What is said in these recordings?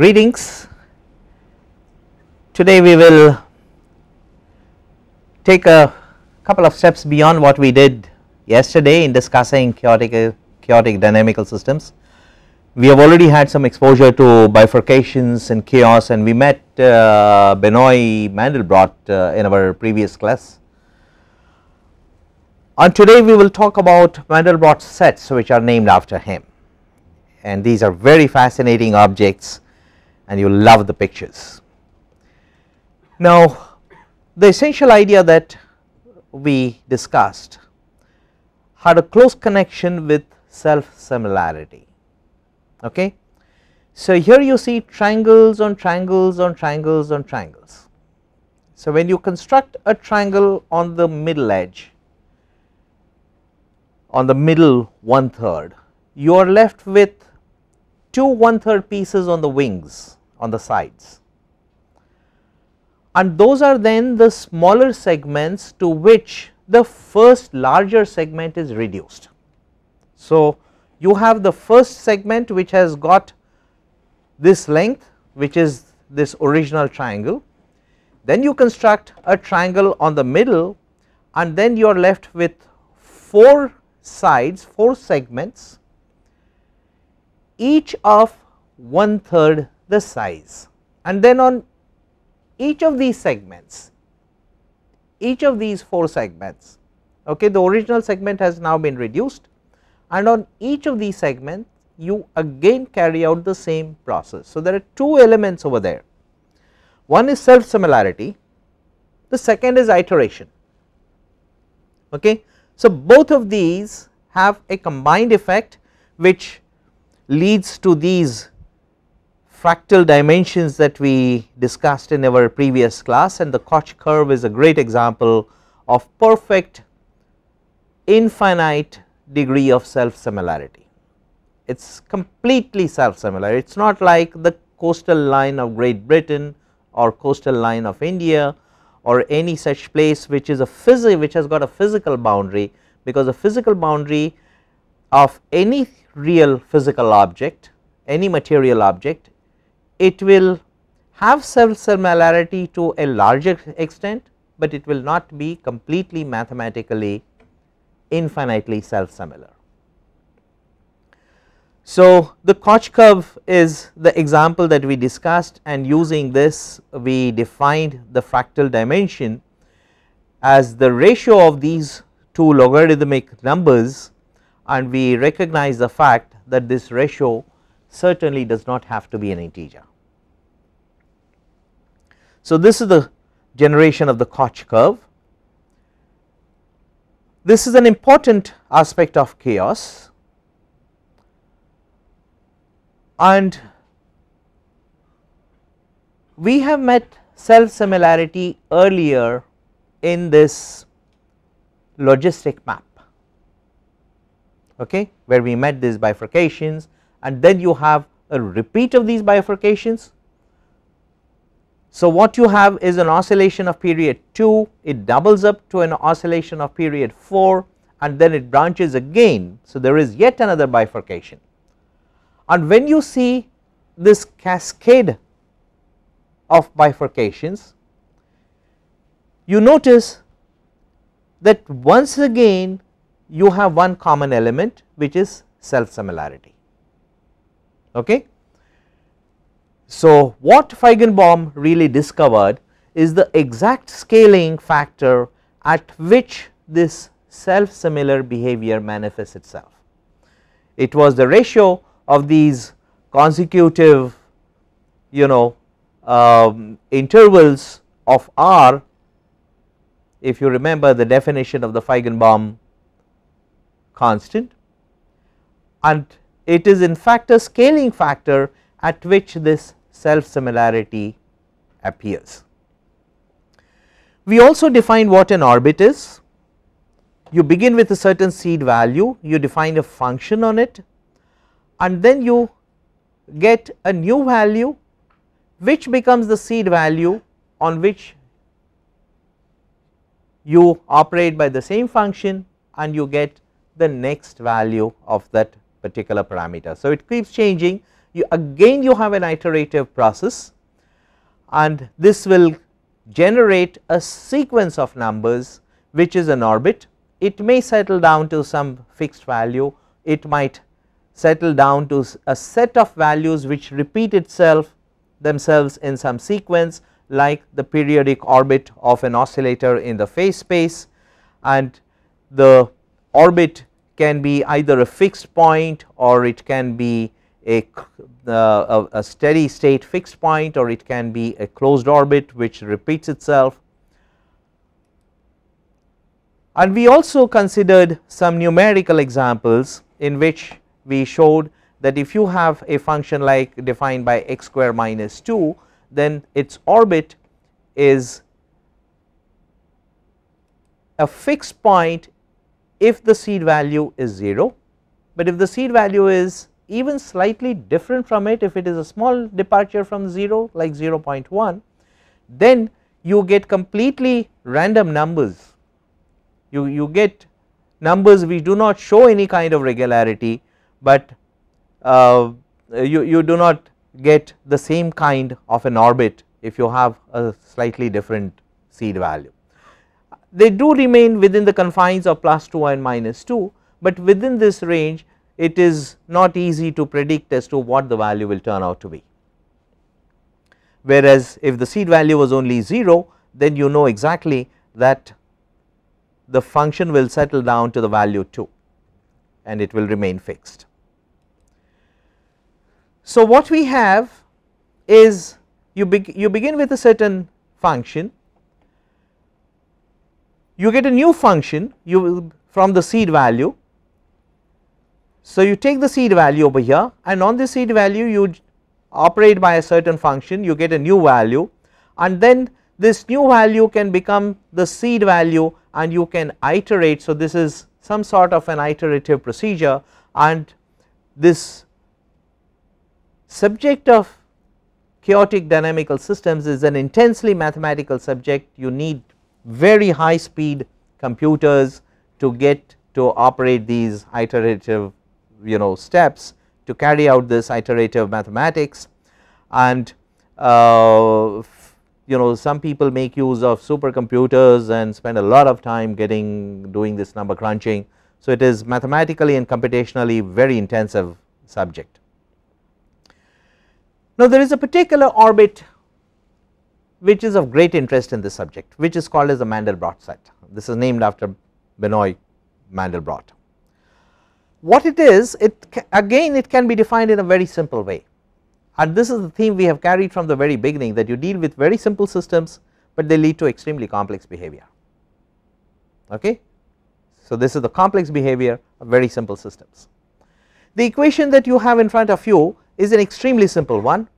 Greetings. Today we will take a couple of steps beyond what we did yesterday in discussing chaotic, chaotic dynamical systems. We have already had some exposure to bifurcations and chaos and we met uh, Benoit Mandelbrot uh, in our previous class. And today we will talk about Mandelbrot sets which are named after him and these are very fascinating objects and you love the pictures. Now the essential idea that we discussed had a close connection with self similarity okay. So here you see triangles on triangles on triangles on triangles. So when you construct a triangle on the middle edge on the middle one third you are left with two one third pieces on the wings on the sides and those are then the smaller segments to which the first larger segment is reduced. So you have the first segment which has got this length which is this original triangle then you construct a triangle on the middle and then you are left with 4 sides 4 segments each of one third the size and then on each of these segments each of these 4 segments okay the original segment has now been reduced and on each of these segments you again carry out the same process. So, there are two elements over there one is self similarity the second is iteration okay. So, both of these have a combined effect which leads to these fractal dimensions that we discussed in our previous class and the Koch curve is a great example of perfect infinite degree of self similarity. It is completely self similar, it is not like the coastal line of Great Britain or coastal line of India or any such place which is a physic which has got a physical boundary because a physical boundary of any real physical object any material object it will have self similarity to a larger extent, but it will not be completely mathematically infinitely self similar. So, the Koch curve is the example that we discussed and using this we defined the fractal dimension as the ratio of these two logarithmic numbers and we recognize the fact that this ratio certainly does not have to be an integer. So, this is the generation of the Koch curve. This is an important aspect of chaos. And we have met self similarity earlier in this logistic map okay where we met these bifurcations. And then you have a repeat of these bifurcations so, what you have is an oscillation of period 2, it doubles up to an oscillation of period 4 and then it branches again. So, there is yet another bifurcation and when you see this cascade of bifurcations, you notice that once again you have one common element which is self similarity. Okay. So, what Feigenbaum really discovered is the exact scaling factor at which this self similar behavior manifests itself. It was the ratio of these consecutive you know um, intervals of R if you remember the definition of the Feigenbaum constant and it is in fact a scaling factor at which this self similarity appears. We also define what an orbit is. You begin with a certain seed value, you define a function on it and then you get a new value which becomes the seed value on which you operate by the same function and you get the next value of that particular parameter. So, it keeps changing you again you have an iterative process and this will generate a sequence of numbers which is an orbit. It may settle down to some fixed value, it might settle down to a set of values which repeat itself themselves in some sequence like the periodic orbit of an oscillator in the phase space and the orbit can be either a fixed point or it can be a, uh, a, steady state fixed point or it can be a closed orbit which repeats itself. And we also considered some numerical examples in which we showed that if you have a function like defined by x square minus 2 then its orbit is a fixed point if the seed value is 0, but if the seed value is even slightly different from it if it is a small departure from 0 like 0.1 then you get completely random numbers you, you get numbers which do not show any kind of regularity but uh, you, you do not get the same kind of an orbit if you have a slightly different seed value. They do remain within the confines of plus 2 and minus 2, but within this range it is not easy to predict as to what the value will turn out to be. Whereas if the seed value was only 0 then you know exactly that the function will settle down to the value 2 and it will remain fixed. So what we have is you, be, you begin with a certain function, you get a new function you from the seed value. So you take the seed value over here and on the seed value you operate by a certain function you get a new value and then this new value can become the seed value and you can iterate. So this is some sort of an iterative procedure and this subject of chaotic dynamical systems is an intensely mathematical subject you need very high speed computers to get to operate these iterative you know steps to carry out this iterative mathematics and uh, you know some people make use of supercomputers and spend a lot of time getting doing this number crunching. So it is mathematically and computationally very intensive subject. Now there is a particular orbit which is of great interest in this subject which is called as the Mandelbrot set. This is named after Benoit Mandelbrot. What it is it again it can be defined in a very simple way and this is the theme we have carried from the very beginning that you deal with very simple systems but they lead to extremely complex behavior okay. So this is the complex behavior of very simple systems. The equation that you have in front of you is an extremely simple one.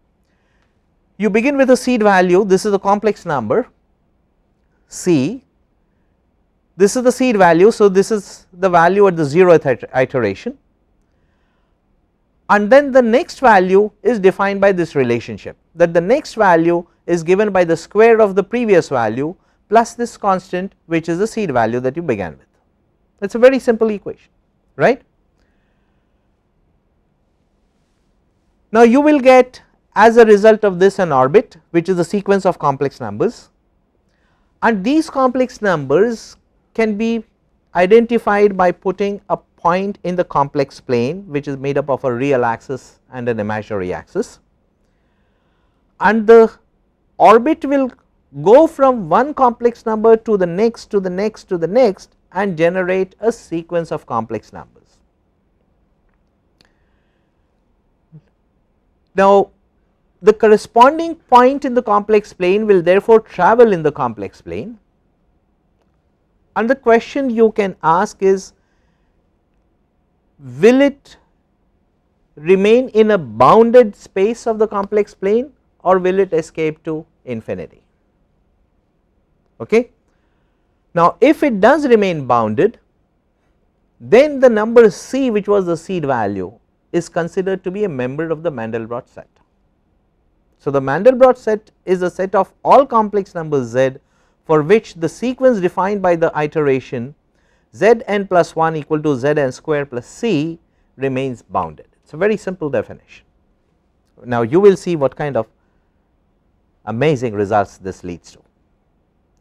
You begin with a seed value this is a complex number C this is the seed value so this is the value at the 0th iteration. And then the next value is defined by this relationship that the next value is given by the square of the previous value plus this constant which is the seed value that you began with. That is a very simple equation right. Now you will get as a result of this an orbit which is a sequence of complex numbers. And these complex numbers can be identified by putting a point in the complex plane which is made up of a real axis and an imaginary axis and the orbit will go from one complex number to the next to the next to the next and generate a sequence of complex numbers. Now the corresponding point in the complex plane will therefore travel in the complex plane and the question you can ask is will it remain in a bounded space of the complex plane or will it escape to infinity okay. Now if it does remain bounded then the number c which was the seed value is considered to be a member of the Mandelbrot set. So the Mandelbrot set is a set of all complex numbers z for which the sequence defined by the iteration zn plus 1 equal to zn square plus c remains bounded. It is a very simple definition. Now, you will see what kind of amazing results this leads to.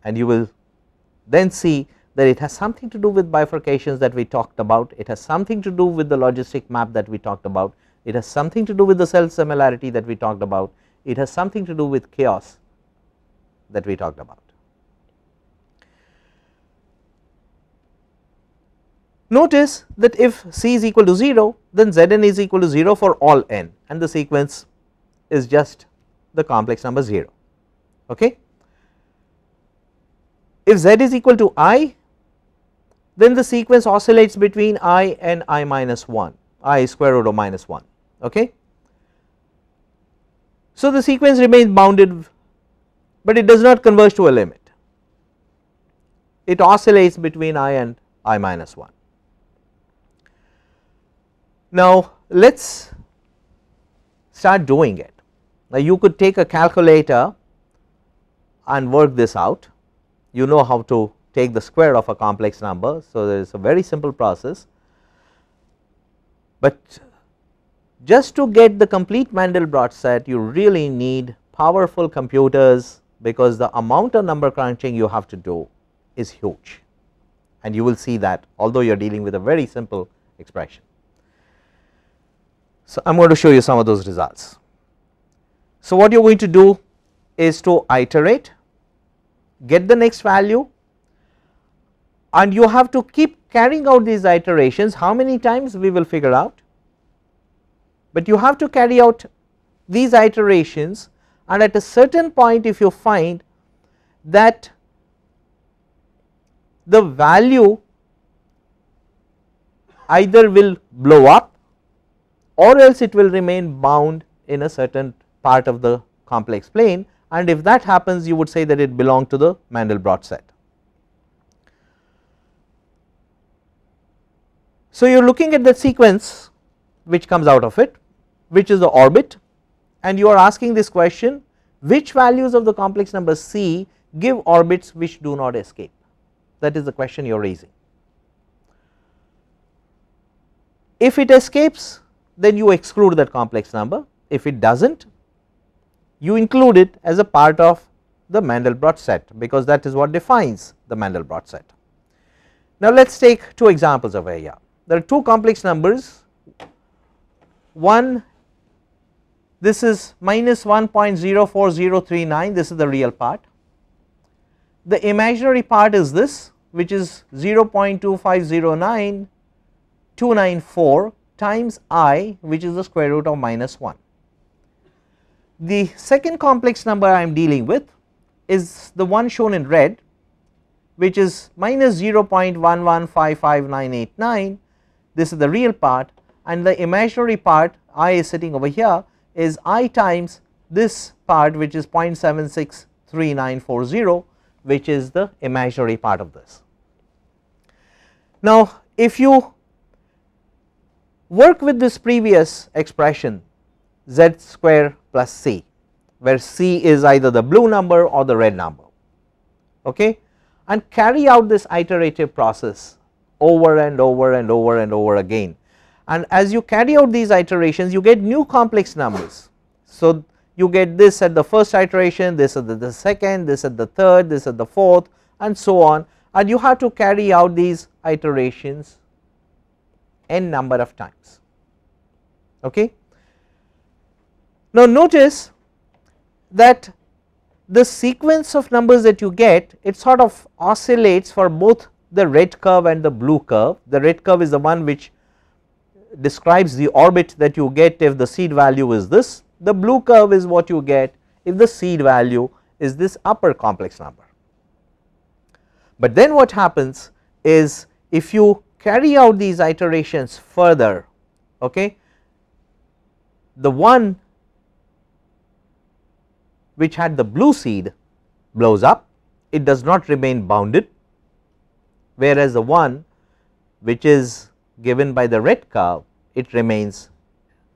And you will then see that it has something to do with bifurcations that we talked about, it has something to do with the logistic map that we talked about, it has something to do with the self similarity that we talked about, it has something to do with chaos that we talked about. Notice that if c is equal to 0 then Zn is equal to 0 for all n and the sequence is just the complex number 0 okay. If z is equal to i then the sequence oscillates between i and i minus 1 i square root of minus 1 okay. So the sequence remains bounded but it does not converge to a limit it oscillates between i and i minus 1 now let us start doing it. Now you could take a calculator and work this out. You know how to take the square of a complex number. So there is a very simple process, but just to get the complete Mandelbrot set you really need powerful computers because the amount of number crunching you have to do is huge and you will see that although you are dealing with a very simple expression. So, I am going to show you some of those results. So, what you are going to do is to iterate, get the next value and you have to keep carrying out these iterations how many times we will figure out, but you have to carry out these iterations and at a certain point if you find that the value either will blow up or else it will remain bound in a certain part of the complex plane and if that happens you would say that it belonged to the Mandelbrot set. So you are looking at the sequence which comes out of it which is the orbit and you are asking this question which values of the complex number c give orbits which do not escape that is the question you are raising. If it escapes then you exclude that complex number. If it does not you include it as a part of the Mandelbrot set because that is what defines the Mandelbrot set. Now let us take two examples over here there are two complex numbers. One this is minus 1.04039 this is the real part. The imaginary part is this which is 0.2509 294 times i which is the square root of minus 1. The second complex number I am dealing with is the one shown in red which is minus 0.1155989 this is the real part and the imaginary part i is sitting over here is i times this part which is 0.763940 which is the imaginary part of this. Now if you work with this previous expression z square plus c where c is either the blue number or the red number okay? And carry out this iterative process over and over and over and over again. And as you carry out these iterations you get new complex numbers. So you get this at the first iteration, this at the, the second, this at the third, this at the fourth and so on. And you have to carry out these iterations n number of times okay. Now notice that the sequence of numbers that you get it sort of oscillates for both the red curve and the blue curve the red curve is the one which describes the orbit that you get if the seed value is this the blue curve is what you get if the seed value is this upper complex number. But then what happens is if you carry out these iterations further okay the one which had the blue seed blows up it does not remain bounded whereas the one which is given by the red curve it remains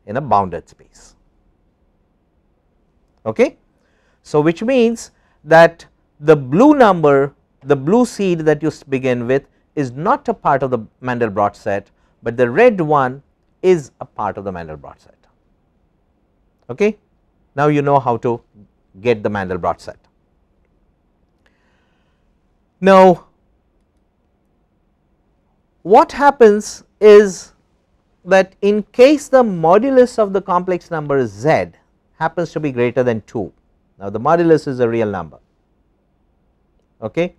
in a bounded space okay. So which means that the blue number the blue seed that you begin with is not a part of the Mandelbrot set, but the red one is a part of the Mandelbrot set Okay. Now you know how to get the Mandelbrot set. Now what happens is that in case the modulus of the complex number z happens to be greater than 2. Now the modulus is a real number okay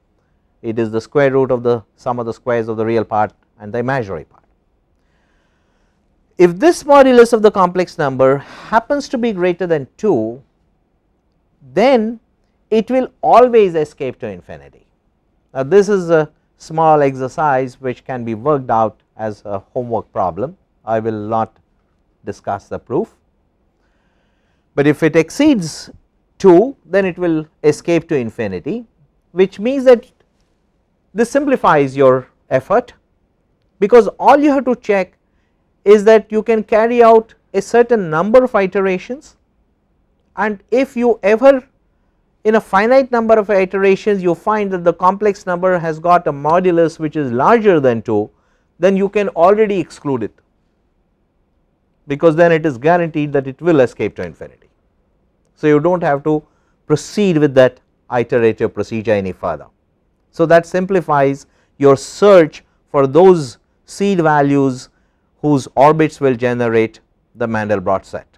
it is the square root of the sum of the squares of the real part and the imaginary part. If this modulus of the complex number happens to be greater than 2 then it will always escape to infinity. Now this is a small exercise which can be worked out as a homework problem I will not discuss the proof. But if it exceeds 2 then it will escape to infinity which means that this simplifies your effort because all you have to check is that you can carry out a certain number of iterations and if you ever in a finite number of iterations you find that the complex number has got a modulus which is larger than 2 then you can already exclude it because then it is guaranteed that it will escape to infinity. So you do not have to proceed with that iterative procedure any further. So that simplifies your search for those seed values whose orbits will generate the Mandelbrot set.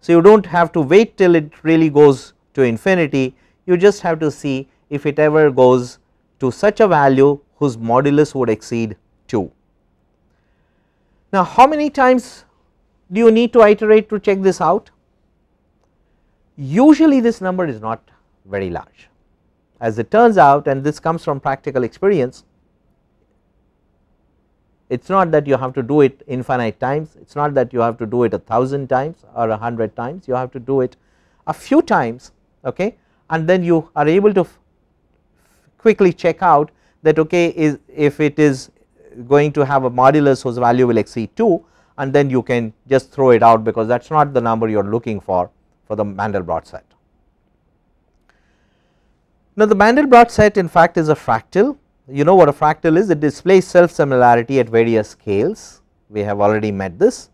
So you do not have to wait till it really goes to infinity you just have to see if it ever goes to such a value whose modulus would exceed 2. Now how many times do you need to iterate to check this out? Usually this number is not very large as it turns out and this comes from practical experience it is not that you have to do it infinite times. It is not that you have to do it a thousand times or a hundred times. You have to do it a few times okay? And then you are able to quickly check out that okay is if it is going to have a modulus whose value will exceed 2 and then you can just throw it out because that is not the number you are looking for for the Mandelbrot set. Now the Mandelbrot set in fact is a fractal. You know what a fractal is? It displays self similarity at various scales. We have already met this.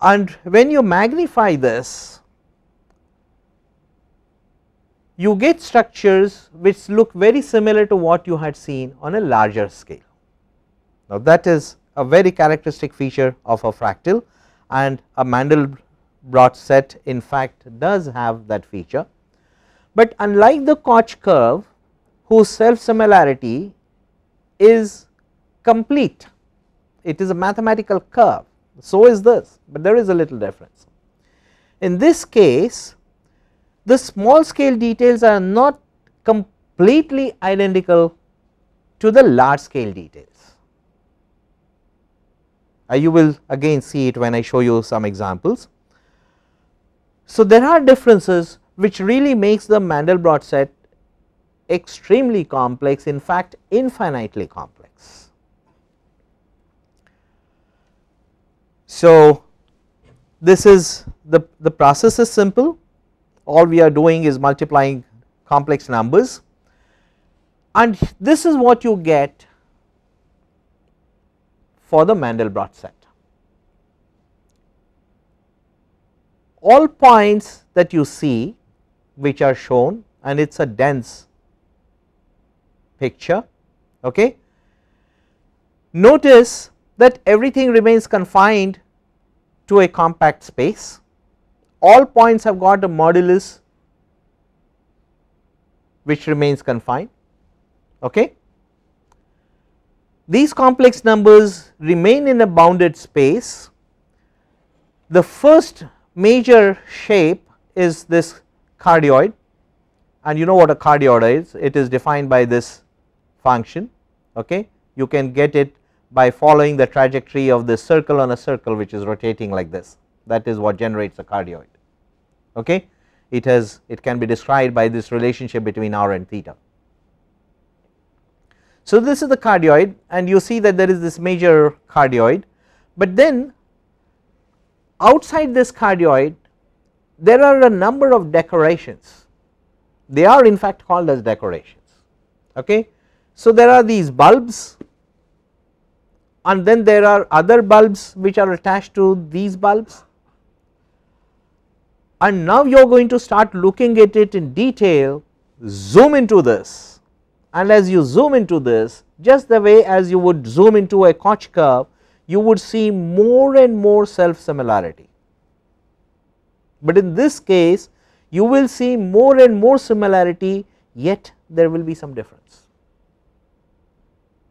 And when you magnify this you get structures which look very similar to what you had seen on a larger scale. Now that is a very characteristic feature of a fractal. And a Mandelbrot set in fact does have that feature, but unlike the Koch curve whose self similarity is complete it is a mathematical curve so is this but there is a little difference. In this case the small scale details are not completely identical to the large scale details. Uh, you will again see it when I show you some examples. So there are differences which really makes the Mandelbrot set extremely complex in fact infinitely complex. So this is the, the process is simple all we are doing is multiplying complex numbers and this is what you get for the Mandelbrot set. All points that you see which are shown and it is a dense picture okay. Notice that everything remains confined to a compact space all points have got a modulus which remains confined okay. These complex numbers remain in a bounded space. The first major shape is this cardioid. And you know what a cardioid is? It is defined by this function okay? You can get it by following the trajectory of this circle on a circle which is rotating like this. That is what generates a cardioid okay? It has it can be described by this relationship between r and theta. So this is the cardioid and you see that there is this major cardioid. But then outside this cardioid there are a number of decorations. They are in fact called as decorations. Okay. So there are these bulbs and then there are other bulbs which are attached to these bulbs. And now you are going to start looking at it in detail. Zoom into this. And as you zoom into this just the way as you would zoom into a Koch curve you would see more and more self similarity. But in this case you will see more and more similarity yet there will be some difference.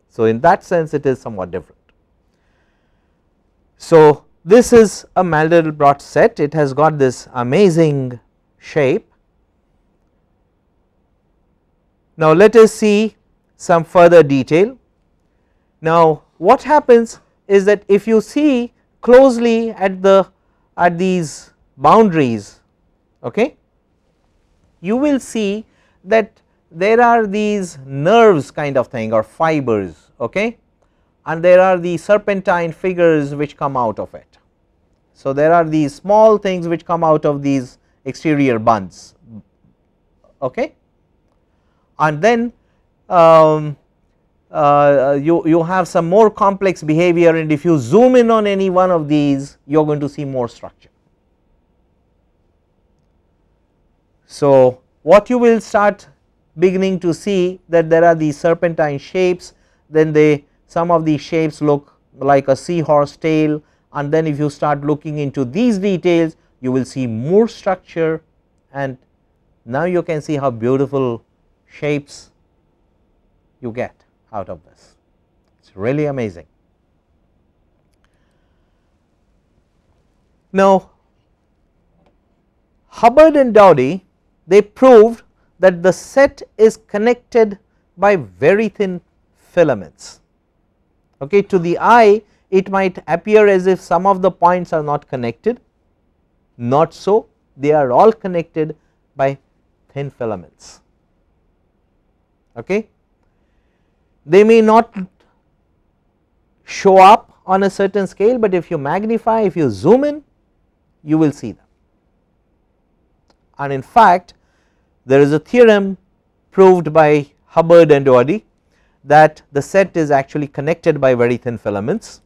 So, in that sense it is somewhat different. So, this is a Mandelbrot set it has got this amazing shape. Now, let us see some further detail. Now, what happens is that if you see closely at the at these boundaries okay you will see that there are these nerves kind of thing or fibers okay and there are the serpentine figures which come out of it. So, there are these small things which come out of these exterior buds okay and then um, uh, you, you have some more complex behavior and if you zoom in on any one of these you are going to see more structure. So, what you will start beginning to see that there are these serpentine shapes then they some of these shapes look like a seahorse tail and then if you start looking into these details you will see more structure and now you can see how beautiful shapes you get out of this it is really amazing. Now Hubbard and Douady they proved that the set is connected by very thin filaments. Okay to the eye it might appear as if some of the points are not connected. Not so they are all connected by thin filaments. Okay? They may not show up on a certain scale, but if you magnify if you zoom in you will see them. And in fact there is a theorem proved by Hubbard and Douady that the set is actually connected by very thin filaments.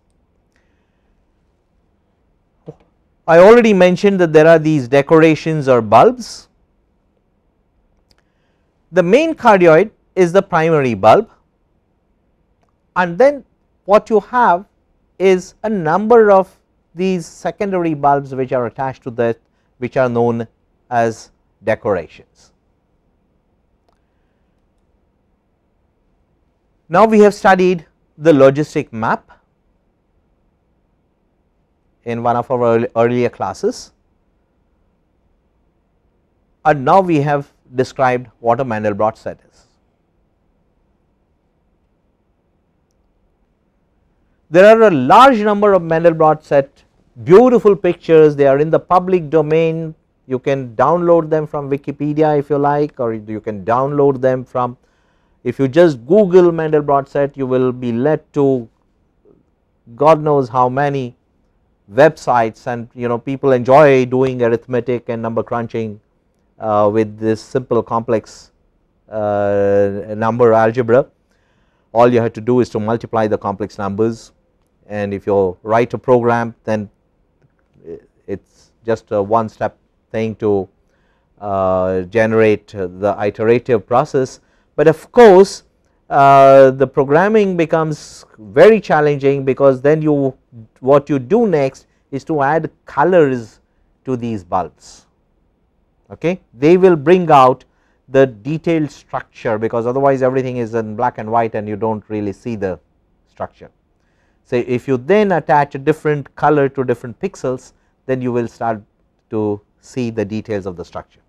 I already mentioned that there are these decorations or bulbs. The main cardioid is the primary bulb and then what you have is a number of these secondary bulbs which are attached to that which are known as decorations. Now we have studied the logistic map in one of our earlier classes. And now we have described what a Mandelbrot set is. There are a large number of Mandelbrot set beautiful pictures. They are in the public domain. You can download them from Wikipedia if you like or you can download them from if you just google Mandelbrot set you will be led to God knows how many websites and you know people enjoy doing arithmetic and number crunching uh, with this simple complex uh, number algebra all you have to do is to multiply the complex numbers and if you write a program then it is just a one step thing to uh, generate the iterative process. But of course, uh, the programming becomes very challenging because then you what you do next is to add colors to these bulbs. Okay? They will bring out the detailed structure because otherwise everything is in black and white and you do not really see the structure. Say if you then attach a different color to different pixels then you will start to see the details of the structure.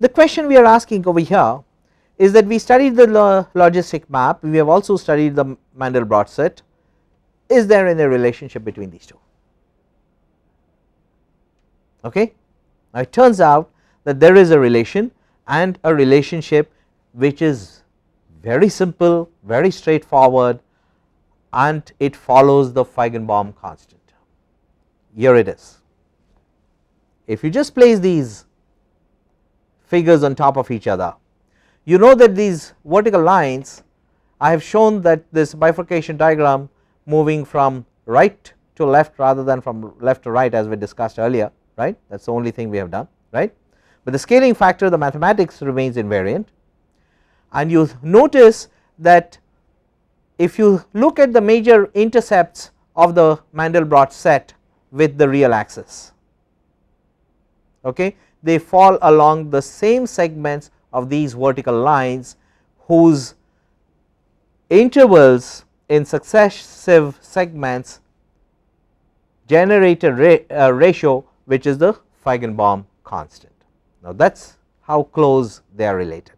The question we are asking over here is that we studied the logistic map we have also studied the Mandelbrot set is there any relationship between these two okay. Now it turns out that there is a relation and a relationship which is very simple very straightforward and it follows the Feigenbaum constant. Here it is. If you just place these figures on top of each other, you know that these vertical lines I have shown that this bifurcation diagram moving from right to left rather than from left to right as we discussed earlier right that is the only thing we have done right. But the scaling factor the mathematics remains invariant and you notice that if you look at the major intercepts of the Mandelbrot set with the real axis okay they fall along the same segments of these vertical lines whose intervals in successive segments generate a ra ratio which is the Feigenbaum constant. Now that is how close they are related.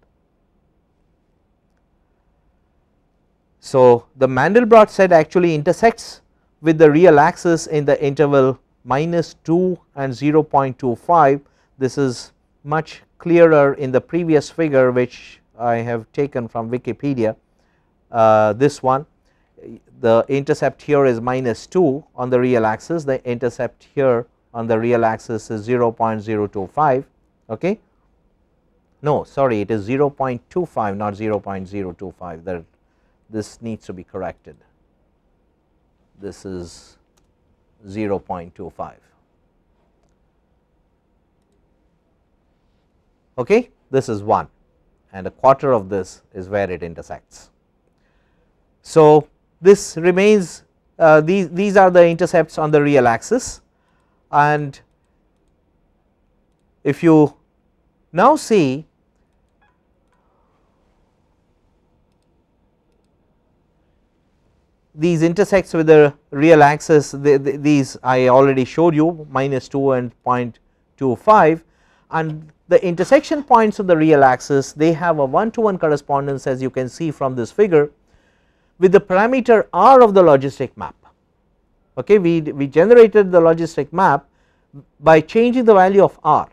So the Mandelbrot set actually intersects with the real axis in the interval minus 2 and 0.25 this is much clearer in the previous figure which I have taken from Wikipedia. Uh, this one the intercept here is minus 2 on the real axis the intercept here on the real axis is 0.025 okay? No sorry it is 0.25 not 0.025 that this needs to be corrected. This is 0.25 okay this is 1 and a quarter of this is where it intersects. So this remains uh, these these are the intercepts on the real axis and if you now see these intersects with the real axis the, the, these I already showed you minus 2 and 0.25 and the intersection points of the real axis they have a one to one correspondence as you can see from this figure with the parameter r of the logistic map. Okay we, we generated the logistic map by changing the value of r.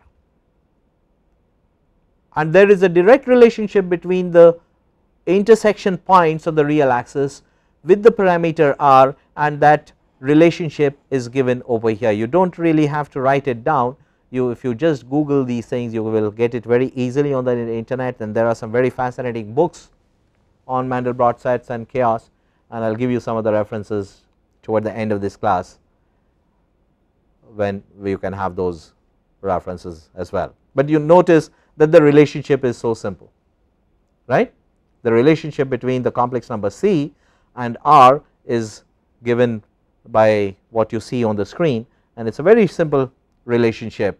And there is a direct relationship between the intersection points of the real axis with the parameter r and that relationship is given over here. You do not really have to write it down you if you just google these things you will get it very easily on the internet. And there are some very fascinating books on Mandelbrot sets and chaos. And I will give you some of the references toward the end of this class when you can have those references as well. But you notice that the relationship is so simple right? The relationship between the complex number C and R is given by what you see on the screen. And it is a very simple relationship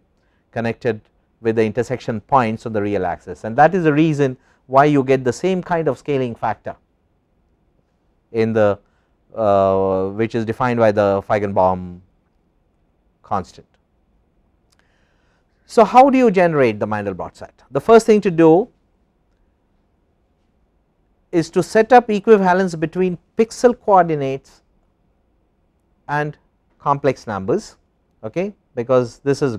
connected with the intersection points on the real axis and that is the reason why you get the same kind of scaling factor in the uh, which is defined by the Feigenbaum constant. So how do you generate the Mandelbrot set? The first thing to do is to set up equivalence between pixel coordinates and complex numbers okay because this is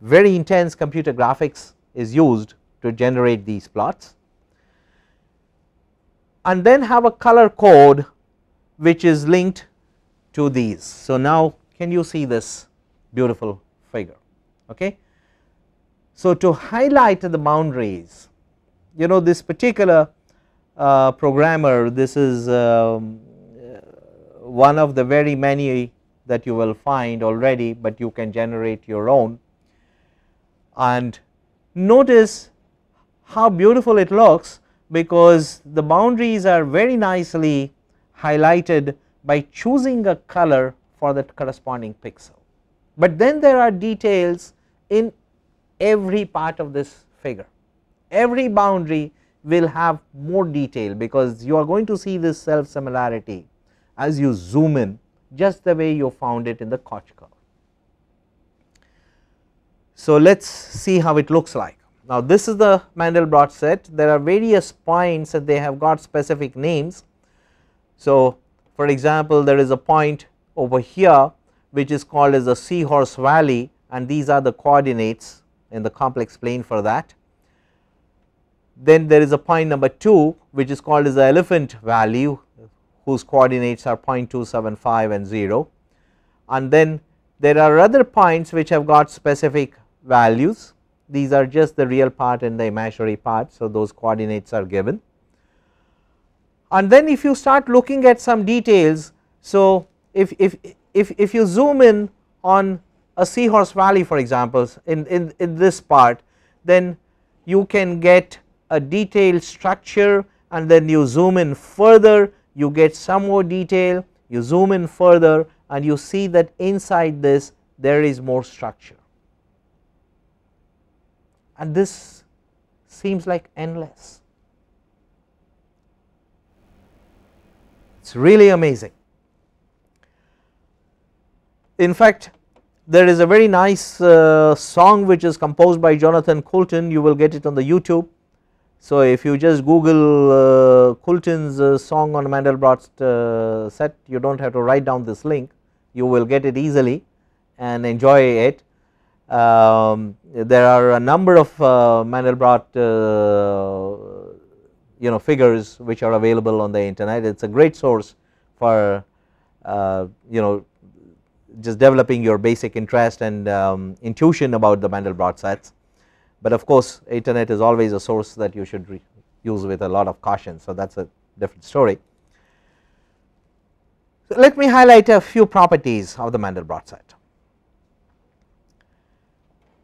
very intense computer graphics is used to generate these plots and then have a color code which is linked to these. So now can you see this beautiful figure okay. So to highlight the boundaries you know this particular uh, programmer this is um, one of the very many that you will find already, but you can generate your own. And notice how beautiful it looks because the boundaries are very nicely highlighted by choosing a color for the corresponding pixel. But then there are details in every part of this figure, every boundary will have more detail because you are going to see this self similarity as you zoom in just the way you found it in the Koch curve. So let us see how it looks like. Now this is the Mandelbrot set there are various points and they have got specific names. So for example there is a point over here which is called as the seahorse valley and these are the coordinates in the complex plane for that. Then there is a point number 2 which is called as the elephant valley whose coordinates are 0.275 and 0 and then there are other points which have got specific values these are just the real part and the imaginary part. So, those coordinates are given and then if you start looking at some details So, if, if, if, if you zoom in on a seahorse valley for example in, in, in this part then you can get a detailed structure and then you zoom in further you get some more detail you zoom in further and you see that inside this there is more structure. And this seems like endless. It is really amazing. In fact there is a very nice uh, song which is composed by Jonathan Coulton. You will get it on the YouTube. So if you just google uh, Coulton's uh, song on Mandelbrot uh, set you do not have to write down this link. You will get it easily and enjoy it. Um, there are a number of uh, Mandelbrot uh, you know figures which are available on the internet. It is a great source for you know just developing your basic interest and um, intuition about the Mandelbrot sets, but of course internet is always a source that you should use with a lot of caution. So that is a different story. So let me highlight a few properties of the Mandelbrot set.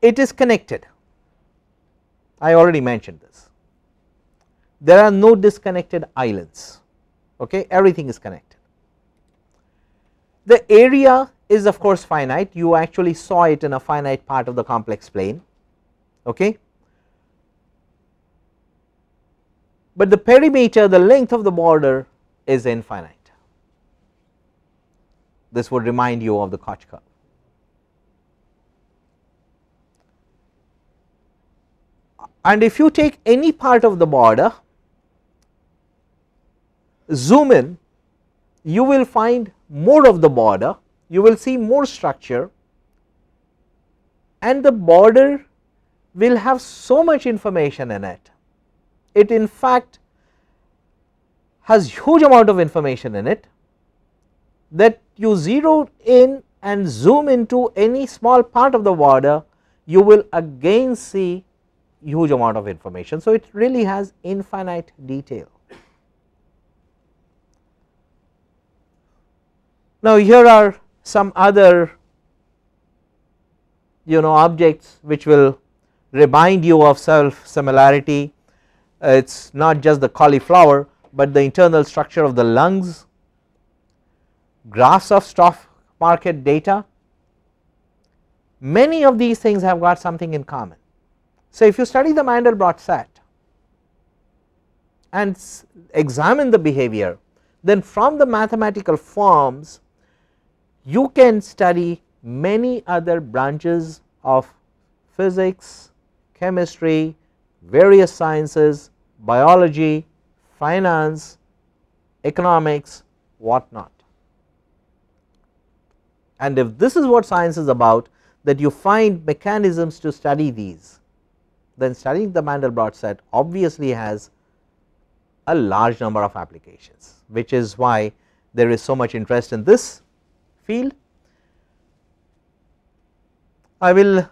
It is connected, I already mentioned this. There are no disconnected islands, okay, everything is connected. The area is of course finite you actually saw it in a finite part of the complex plane okay? But the perimeter the length of the border is infinite. This would remind you of the Koch curve. And if you take any part of the border zoom in you will find more of the border. You will see more structure. And the border will have so much information in it. It in fact has huge amount of information in it that you zero in and zoom into any small part of the water, you will again see huge amount of information. So, it really has infinite detail. Now, here are some other you know objects which will remind you of self similarity. It is not just the cauliflower, but the internal structure of the lungs, graphs of stock market data. Many of these things have got something in common. So, if you study the Mandelbrot set and examine the behavior, then from the mathematical forms you can study many other branches of physics, chemistry, various sciences, biology, finance, economics, what not. And if this is what science is about that you find mechanisms to study these, then studying the Mandelbrot set obviously has a large number of applications, which is why there is so much interest in this field. I will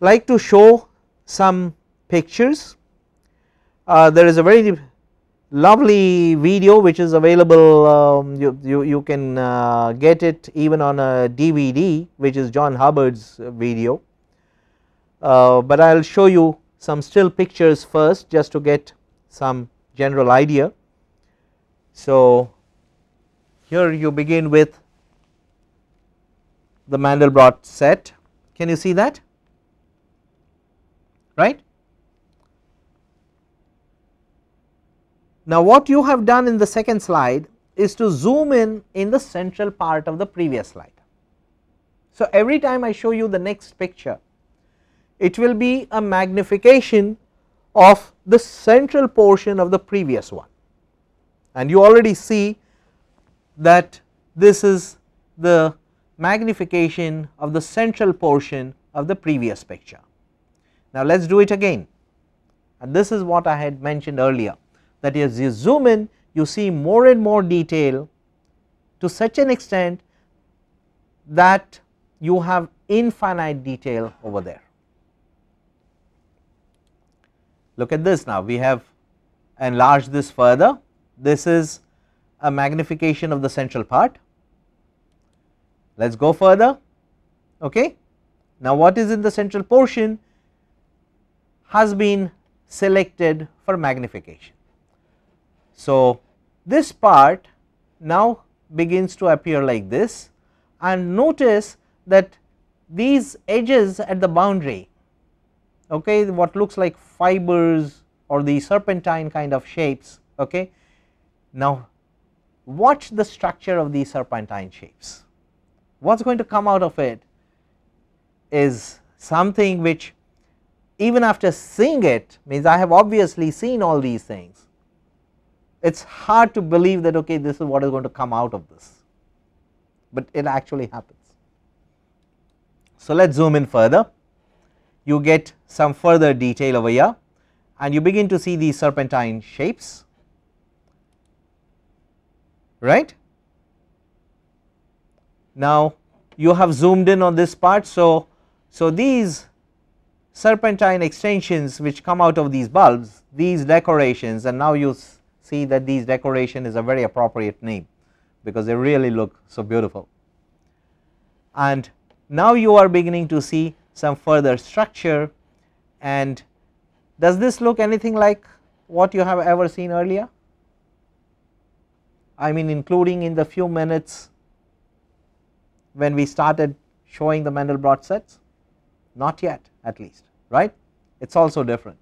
like to show some pictures. Uh, there is a very lovely video which is available um, you, you, you can uh, get it even on a DVD which is John Hubbard's video, uh, but I will show you some still pictures first just to get some general idea. So, here you begin with the Mandelbrot set. Can you see that? Right? Now, what you have done in the second slide is to zoom in in the central part of the previous slide. So, every time I show you the next picture, it will be a magnification of the central portion of the previous one and you already see that this is the magnification of the central portion of the previous picture. Now, let us do it again and this is what I had mentioned earlier that as you zoom in you see more and more detail to such an extent that you have infinite detail over there. Look at this now we have enlarged this further this is a magnification of the central part. Let us go further. Okay. Now, what is in the central portion has been selected for magnification. So, this part now begins to appear like this and notice that these edges at the boundary okay, what looks like fibers or the serpentine kind of shapes. Okay. Now, watch the structure of these serpentine shapes. What is going to come out of it is something which even after seeing it means I have obviously seen all these things. It is hard to believe that okay this is what is going to come out of this, but it actually happens. So, let us zoom in further you get some further detail over here and you begin to see these serpentine shapes right. Now, you have zoomed in on this part. So, so these serpentine extensions which come out of these bulbs these decorations and now you see that these decoration is a very appropriate name because they really look so beautiful. And now you are beginning to see some further structure and does this look anything like what you have ever seen earlier? I mean including in the few minutes when we started showing the Mandelbrot sets? Not yet at least, right? It is also different.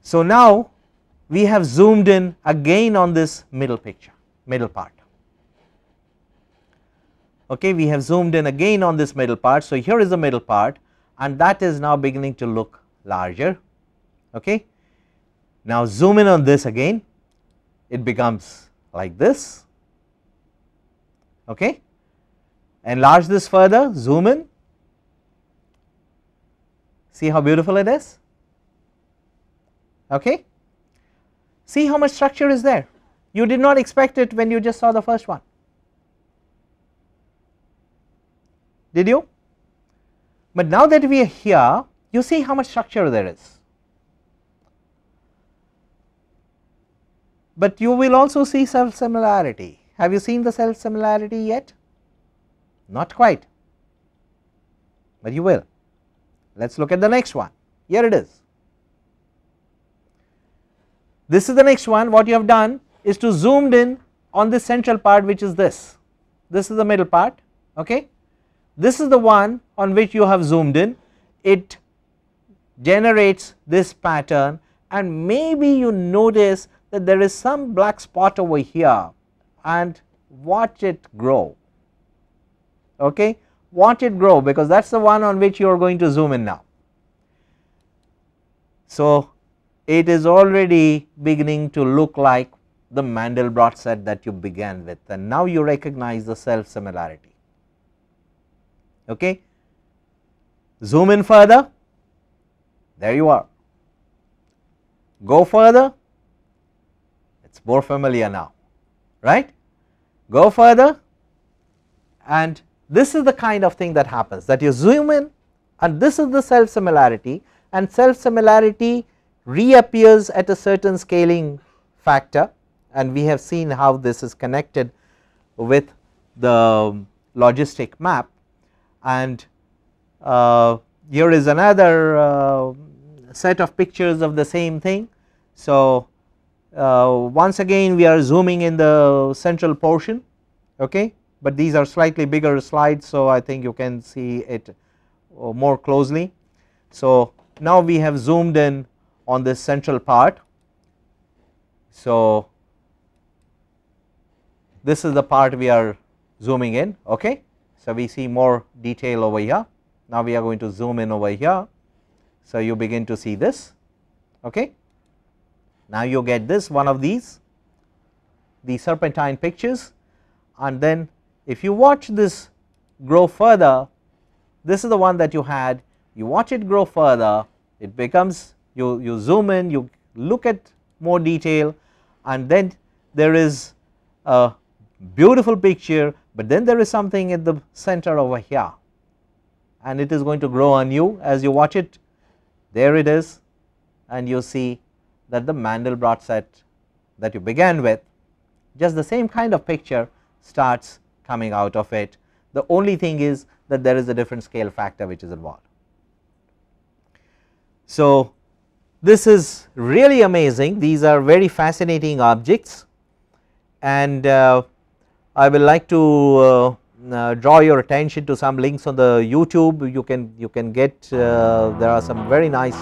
So now we have zoomed in again on this middle picture, middle part okay we have zoomed in again on this middle part. So, here is the middle part and that is now beginning to look larger okay. Now zoom in on this again it becomes like this okay enlarge this further zoom in see how beautiful it is okay see how much structure is there you did not expect it when you just saw the first one did you? But now that we are here you see how much structure there is. But you will also see self similarity. Have you seen the self similarity yet? Not quite, but you will. Let us look at the next one. Here it is. This is the next one. What you have done is to zoomed in on the central part which is this. This is the middle part. Okay. This is the one on which you have zoomed in, it generates this pattern and maybe you notice that there is some black spot over here and watch it grow, okay. Watch it grow because that is the one on which you are going to zoom in now. So, it is already beginning to look like the Mandelbrot set that you began with and now you recognize the self similarity okay. Zoom in further, there you are. Go further, it is more familiar now, right. Go further and this is the kind of thing that happens that you zoom in and this is the self similarity and self similarity reappears at a certain scaling factor. And we have seen how this is connected with the logistic map. And uh, here is another uh, set of pictures of the same thing. So, uh, once again we are zooming in the central portion okay, but these are slightly bigger slides. So, I think you can see it uh, more closely. So, now we have zoomed in on this central part. So, this is the part we are zooming in okay. So, we see more detail over here. Now, we are going to zoom in over here. So, you begin to see this. Okay. Now, you get this one of these the serpentine pictures and then if you watch this grow further this is the one that you had. You watch it grow further it becomes you, you zoom in you look at more detail and then there is a beautiful picture but then there is something at the center over here. And it is going to grow on you. As you watch it there it is. And you see that the Mandelbrot set that you began with just the same kind of picture starts coming out of it. The only thing is that there is a different scale factor which is involved. So, this is really amazing. These are very fascinating objects. And uh, I will like to uh, uh, draw your attention to some links on the YouTube. You can you can get uh, there are some very nice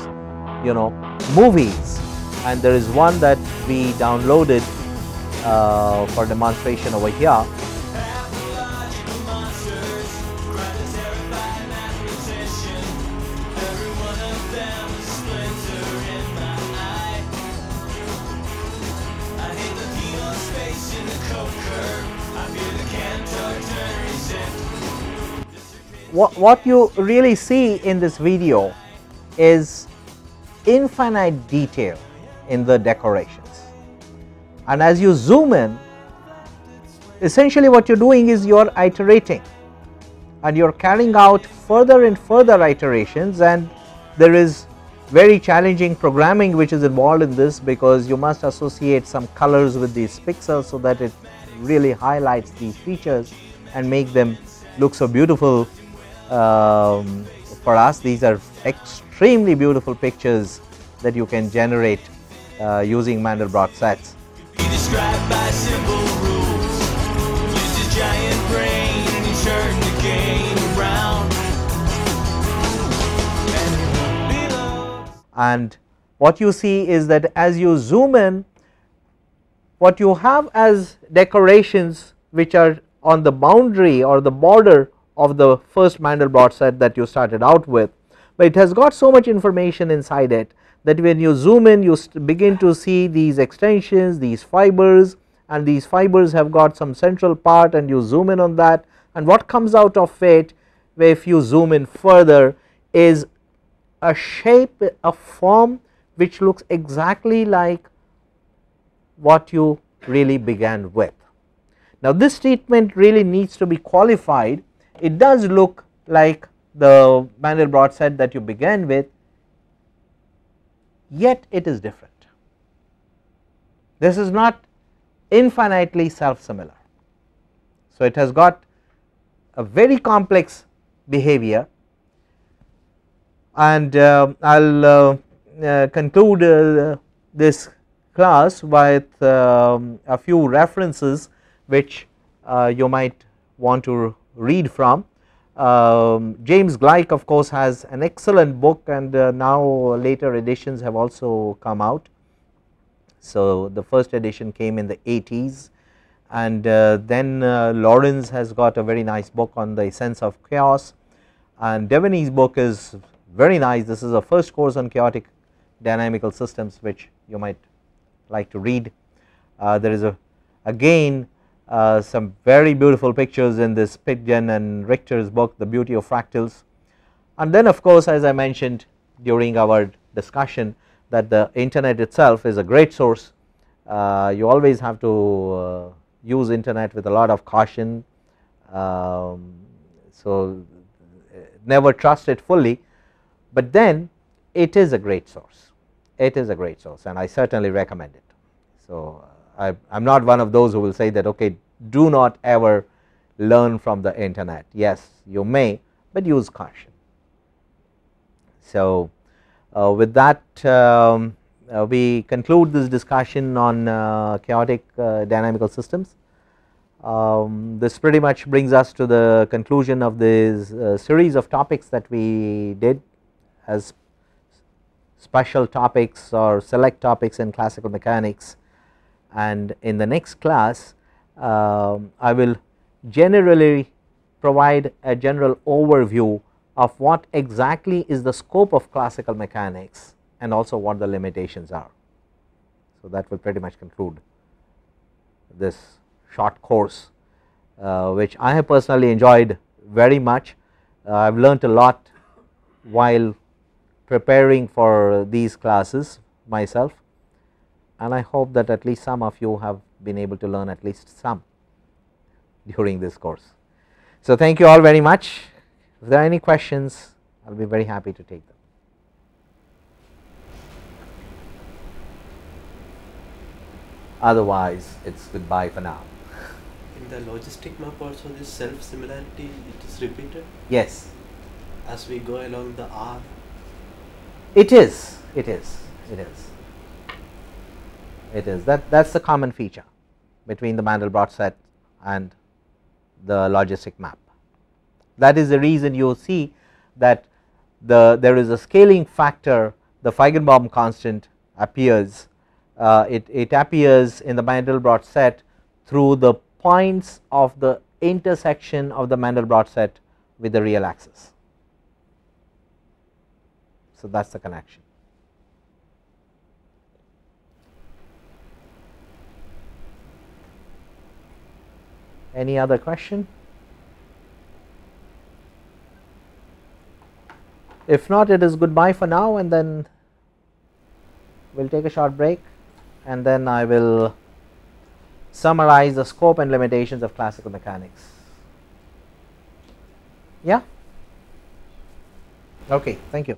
you know movies. And there is one that we downloaded uh, for demonstration over here what, what you really see in this video is infinite detail in the decorations. And as you zoom in essentially what you are doing is you are iterating. And you are carrying out further and further iterations. And there is very challenging programming which is involved in this because you must associate some colors with these pixels so that it really highlights these features and make them look so beautiful um, for us these are extremely beautiful pictures that you can generate uh, using Mandelbrot sets. And what you see is that as you zoom in, what you have as decorations which are on the boundary or the border of the first Mandelbrot set that you started out with, but it has got so much information inside it that when you zoom in you begin to see these extensions, these fibers and these fibers have got some central part and you zoom in on that and what comes out of it if you zoom in further is a shape a form which looks exactly like what you really began with. Now this treatment really needs to be qualified it does look like the Mandelbrot set that you began with yet it is different. This is not infinitely self similar. So, it has got a very complex behavior and uh, I will uh, uh, conclude uh, this class with um, a few references which uh, you might want to read from. Um, James Gleick of course has an excellent book and uh, now later editions have also come out. So, the first edition came in the 80s and uh, then uh, Lorenz has got a very nice book on the essence of chaos and Devaney's book is very nice this is a first course on chaotic dynamical systems which you might like to read. Uh, there is a again uh, some very beautiful pictures in this Peitgen and Richter's book the beauty of fractals. And then of course as I mentioned during our discussion that the internet itself is a great source. Uh, you always have to uh, use internet with a lot of caution. Um, so never trust it fully. But then it is a great source. It is a great source and I certainly recommend it. So I am not one of those who will say that okay do not ever learn from the internet yes you may but use caution. So, uh, with that um, uh, we conclude this discussion on uh, chaotic uh, dynamical systems. Um, this pretty much brings us to the conclusion of this uh, series of topics that we did as special topics or select topics in classical mechanics and in the next class um, I will generally provide a general overview of what exactly is the scope of classical mechanics and also what the limitations are. So, that will pretty much conclude this short course uh, which I have personally enjoyed very much. Uh, I have learnt a lot while preparing for these classes myself and I hope that at least some of you have been able to learn at least some during this course. So, thank you all very much. If there are any questions, I will be very happy to take them. otherwise it is goodbye for now. In the logistic map also this self similarity it is repeated Yes, as we go along the R. it is, it is, it is. It is that that is the common feature between the Mandelbrot set and the logistic map. That is the reason you see that the there is a scaling factor the Feigenbaum constant appears uh, it, it appears in the Mandelbrot set through the points of the intersection of the Mandelbrot set with the real axis. So, that is the connection. Any other question? If not, it is goodbye for now and then we will take a short break and then I will summarize the scope and limitations of classical mechanics. Yeah? Okay, thank you.